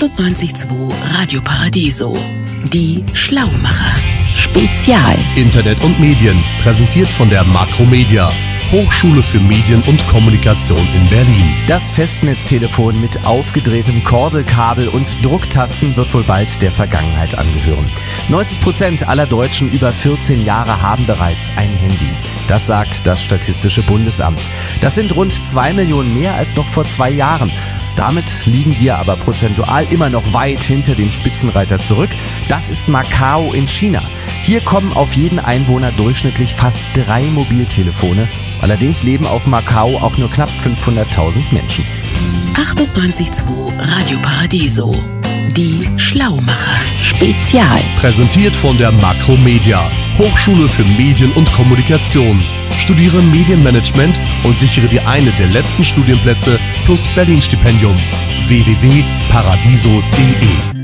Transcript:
98.2 Radio Paradiso. Die Schlaumacher. Spezial. Internet und Medien, präsentiert von der Makromedia. Hochschule für Medien und Kommunikation in Berlin. Das Festnetztelefon mit aufgedrehtem Kordelkabel und Drucktasten wird wohl bald der Vergangenheit angehören. 90 Prozent aller Deutschen über 14 Jahre haben bereits ein Handy. Das sagt das Statistische Bundesamt. Das sind rund zwei Millionen mehr als noch vor zwei Jahren. Damit liegen wir aber prozentual immer noch weit hinter dem Spitzenreiter zurück. Das ist Macau in China. Hier kommen auf jeden Einwohner durchschnittlich fast drei Mobiltelefone. Allerdings leben auf Macau auch nur knapp 500.000 Menschen. 98.2 Radio Paradiso. Die Schlaumacher. Spezial. Präsentiert von der Makromedia. Hochschule für Medien und Kommunikation. Studiere Medienmanagement und sichere dir eine der letzten Studienplätze plus Berlin-Stipendium. www.paradiso.de